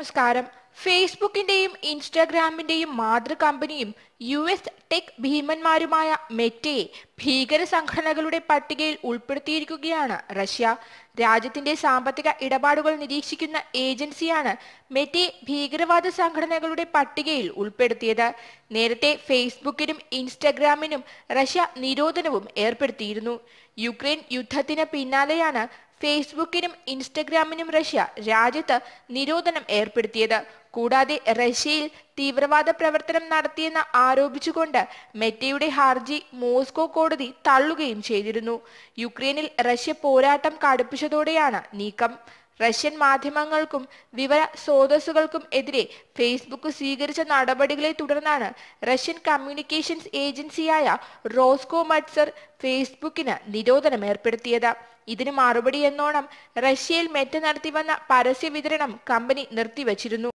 നമസ്കാരം. ഫേസ്ബുക്കിന്റെയും ഇൻസ്റ്റാഗ്രാമിന്റെയും മാതൃ കമ്പനിയും യു എസ് ടെക് ഭീമന്മാരുമായ മെറ്റയെ ഭീകര സംഘടനകളുടെ പട്ടികയിൽ ഉൾപ്പെടുത്തിയിരിക്കുകയാണ് റഷ്യ. രാജ്യത്തിന്റെ സാമ്പത്തിക ഇടപാടുകൾ നിരീക്ഷിക്കുന്ന ഏജൻസിയാണ് മെറ്റയെ ഭീകരവാദ സംഘടനകളുടെ പട്ടികയിൽ ഉൾപ്പെടുത്തിയത്. നേരത്തെ ഫേസ്ബുക്കിനും ഇൻസ്റ്റഗ്രാമിനും റഷ്യ നിരോധനവും ഏർപ്പെടുത്തിയിരുന്നു. യുക്രൈൻ യുദ്ധത്തിന് പിന്നാലെയാണ് ഫേസ്ബുക്കിനും ഇൻസ്റ്റഗ്രാമിനും റഷ്യ രാജ്യത്ത് നിരോധനം ഏർപ്പെടുത്തിയത്. കൂടാതെ റഷ്യയിൽ തീവ്രവാദ പ്രവർത്തനം നടത്തിയെന്ന് ആരോപിച്ചുകൊണ്ട് മെറ്റയുടെ ഹർജി മോസ്കോ കോടതി തള്ളുകയും ചെയ്തിരുന്നു. യുക്രൈനിൽ റഷ്യ പോരാട്ടം കടുപ്പിച്ചതോടെയാണ് നീക്കം. റഷ്യൻ മാധ്യമങ്ങൾക്കും വിവര സ്രോതസ്സുകൾക്കും എതിരെ ഫേസ്ബുക്ക് സ്വീകരിച്ച നടപടികളെ തുടർന്നാണ് റഷ്യൻ കമ്മ്യൂണിക്കേഷൻസ് ഏജൻസിയായ റോസ്കോ മത്സർ ഫേസ്ബുക്കിന് നിരോധനം ഏർപ്പെടുത്തിയത് ഇതിന് മറുപടി എന്നോണം റഷ്യയിൽ മെറ്റ നടത്തിവന്ന പരസ്യ വിതരണം കമ്പനി നിർത്തിവച്ചിരുന്നു.